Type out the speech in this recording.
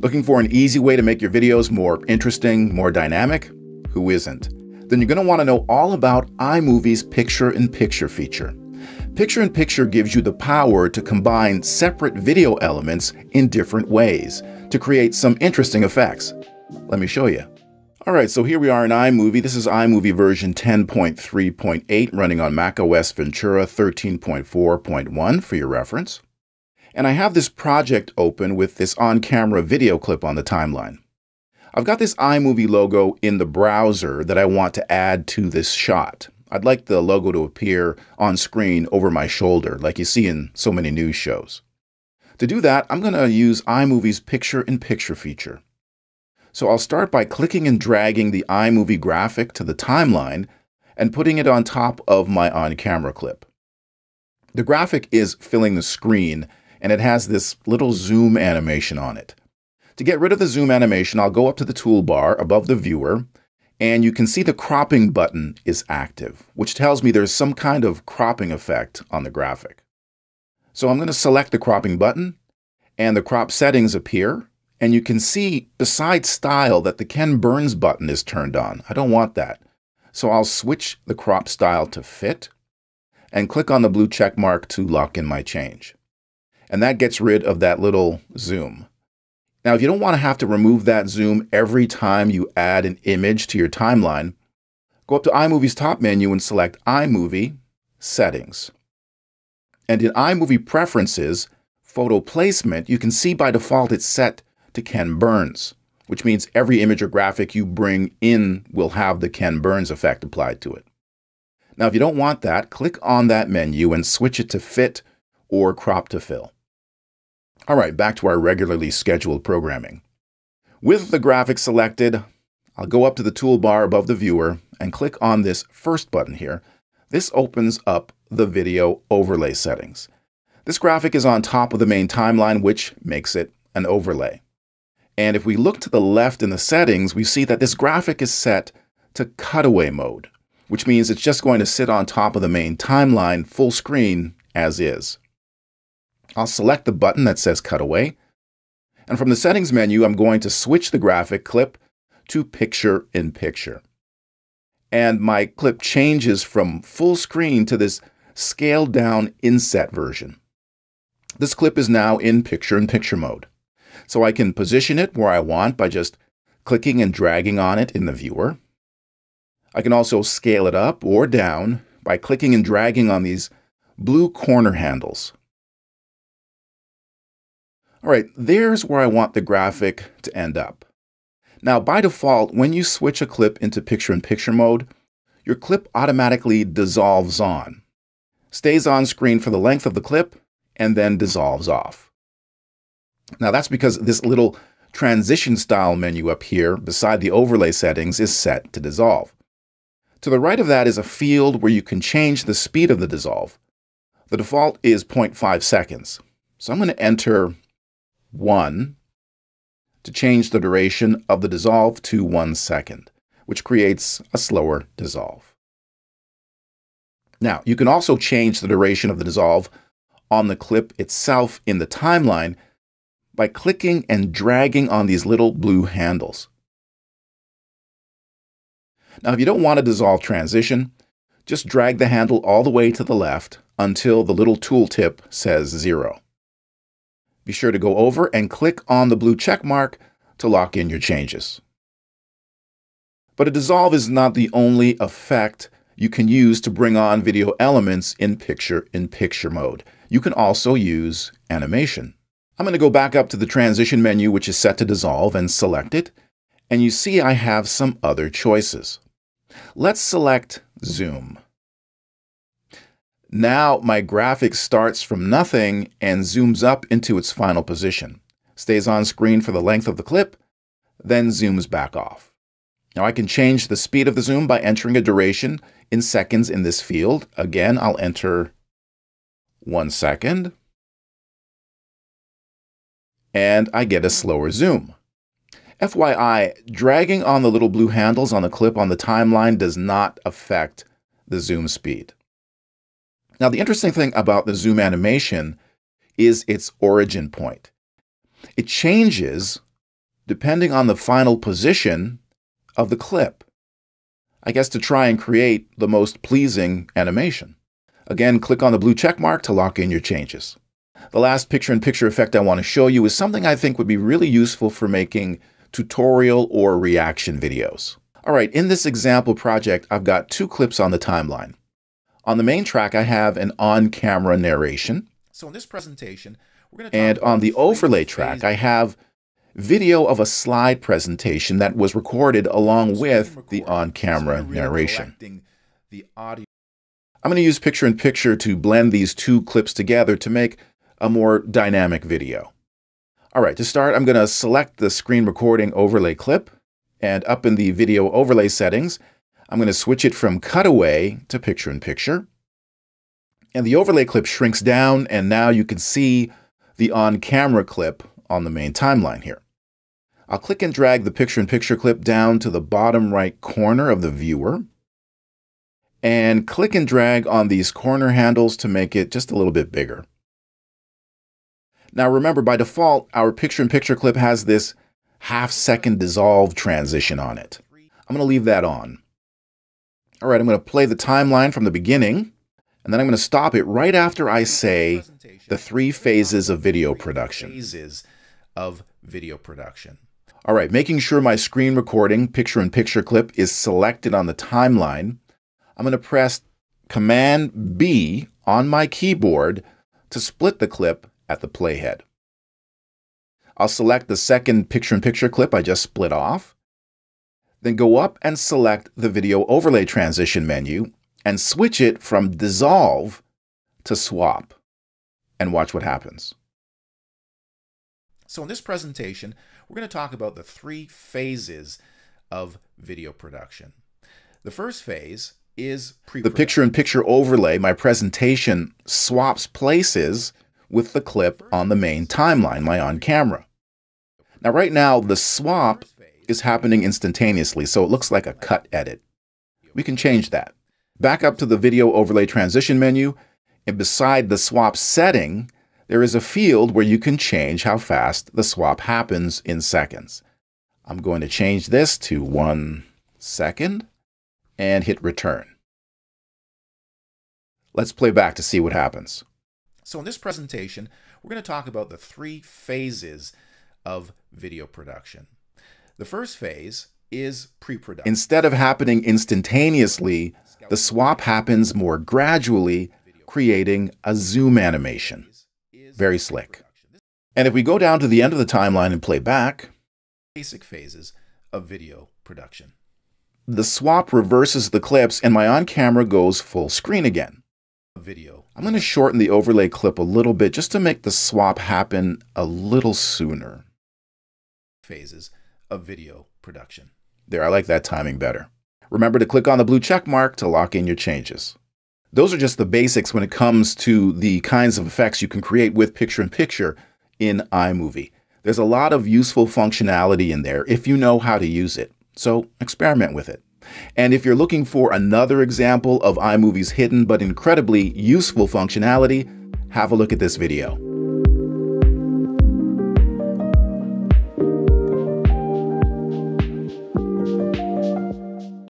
Looking for an easy way to make your videos more interesting, more dynamic? Who isn't? Then you're going to want to know all about iMovie's Picture in Picture feature. Picture in Picture gives you the power to combine separate video elements in different ways to create some interesting effects. Let me show you. Alright, so here we are in iMovie. This is iMovie version 10.3.8 running on macOS Ventura 13.4.1 for your reference. And I have this project open with this on-camera video clip on the timeline. I've got this iMovie logo in the browser that I want to add to this shot. I'd like the logo to appear on screen over my shoulder, like you see in so many news shows. To do that, I'm going to use iMovie's Picture in Picture feature. So I'll start by clicking and dragging the iMovie graphic to the timeline and putting it on top of my on-camera clip. The graphic is filling the screen and it has this little zoom animation on it. To get rid of the zoom animation, I'll go up to the toolbar above the viewer and you can see the cropping button is active, which tells me there's some kind of cropping effect on the graphic. So I'm going to select the cropping button and the crop settings appear. And you can see beside style that the Ken Burns button is turned on. I don't want that. So I'll switch the crop style to fit and click on the blue check mark to lock in my change. And that gets rid of that little zoom. Now, if you don't want to have to remove that zoom every time you add an image to your timeline, go up to iMovie's top menu and select iMovie Settings. And in iMovie Preferences, Photo Placement, you can see by default it's set to Ken Burns, which means every image or graphic you bring in will have the Ken Burns effect applied to it. Now, if you don't want that, click on that menu and switch it to Fit or Crop to Fill. All right, back to our regularly scheduled programming. With the graphic selected, I'll go up to the toolbar above the viewer and click on this first button here. This opens up the video overlay settings. This graphic is on top of the main timeline, which makes it an overlay. And if we look to the left in the settings, we see that this graphic is set to cutaway mode, which means it's just going to sit on top of the main timeline full screen as is. I'll select the button that says Cutaway. And from the Settings menu, I'm going to switch the graphic clip to Picture in Picture. And my clip changes from full screen to this scaled down inset version. This clip is now in Picture in Picture mode. So I can position it where I want by just clicking and dragging on it in the viewer. I can also scale it up or down by clicking and dragging on these blue corner handles. All right, there's where I want the graphic to end up. Now, by default, when you switch a clip into picture-in-picture mode, your clip automatically dissolves on, stays on screen for the length of the clip, and then dissolves off. Now, that's because this little transition style menu up here beside the overlay settings is set to dissolve. To the right of that is a field where you can change the speed of the dissolve. The default is 0.5 seconds. So I'm going to enter 1 to change the duration of the dissolve to 1 second, which creates a slower dissolve. Now, you can also change the duration of the dissolve on the clip itself in the timeline by clicking and dragging on these little blue handles. Now, if you don't want a dissolve transition, just drag the handle all the way to the left until the little tooltip says zero. Be sure to go over and click on the blue check mark to lock in your changes. But a dissolve is not the only effect you can use to bring on video elements in picture-in-picture mode. You can also use animation. I'm going to go back up to the transition menu, which is set to dissolve, and select it. And you see I have some other choices. Let's select zoom. Now my graphic starts from nothing and zooms up into its final position, stays on screen for the length of the clip, then zooms back off. Now I can change the speed of the zoom by entering a duration in seconds in this field. Again, I'll enter one second, and I get a slower zoom. FYI, dragging on the little blue handles on the clip on the timeline does not affect the zoom speed. Now, the interesting thing about the zoom animation is its origin point. It changes depending on the final position of the clip. I guess to try and create the most pleasing animation. Again, click on the blue check mark to lock in your changes. The last picture-in-picture effect I want to show you is something I think would be really useful for making tutorial or reaction videos. All right, in this example project, I've got two clips on the timeline. On the main track, I have an on-camera narration. So in this presentation, we're going to And on the overlay track, I have video of a slide presentation that was recorded along with the on-camera narration. The audio. I'm going to use picture-in-picture -picture to blend these two clips together to make a more dynamic video. All right, to start, I'm going to select the screen recording overlay clip, and up in the video overlay settings, I'm going to switch it from cutaway to picture-in-picture. And the overlay clip shrinks down, and now you can see the on-camera clip on the main timeline here. I'll click and drag the picture-in-picture -picture clip down to the bottom right corner of the viewer, and click and drag on these corner handles to make it just a little bit bigger. Now remember, by default, our picture-in-picture -picture clip has this half-second dissolve transition on it. I'm going to leave that on. All right, I'm going to play the timeline from the beginning, and then I'm going to stop it right after I say the three phases of video production. Phases of video production. All right, making sure my screen recording picture-in-picture clip is selected on the timeline, I'm going to press Command B on my keyboard to split the clip at the playhead. I'll select the second picture-in-picture -picture clip I just split off, then go up and select the Video Overlay Transition menu and switch it from Dissolve to Swap and watch what happens. So in this presentation, we're going to talk about the three phases of video production. The first phase is The picture-in-picture -picture overlay, my presentation, swaps places with the clip on the main timeline, my on-camera. Now right now, the swap is happening instantaneously, so it looks like a cut edit. We can change that. Back up to the Video Overlay Transition menu, and beside the swap setting, there is a field where you can change how fast the swap happens in seconds. I'm going to change this to one second and hit return. Let's play back to see what happens. So in this presentation, we're going to talk about the three phases of video production. The first phase is pre-production. Instead of happening instantaneously, the swap happens more gradually, creating a zoom animation. Very slick. And if we go down to the end of the timeline and play back, basic phases of video production. The swap reverses the clips and my on-camera goes full screen again. Video. I'm going to shorten the overlay clip a little bit just to make the swap happen a little sooner. Phases of video production. There, I like that timing better. Remember to click on the blue check mark to lock in your changes. Those are just the basics when it comes to the kinds of effects you can create with picture-in-picture in iMovie. There's a lot of useful functionality in there if you know how to use it, so experiment with it. And if you're looking for another example of iMovie's hidden but incredibly useful functionality, have a look at this video.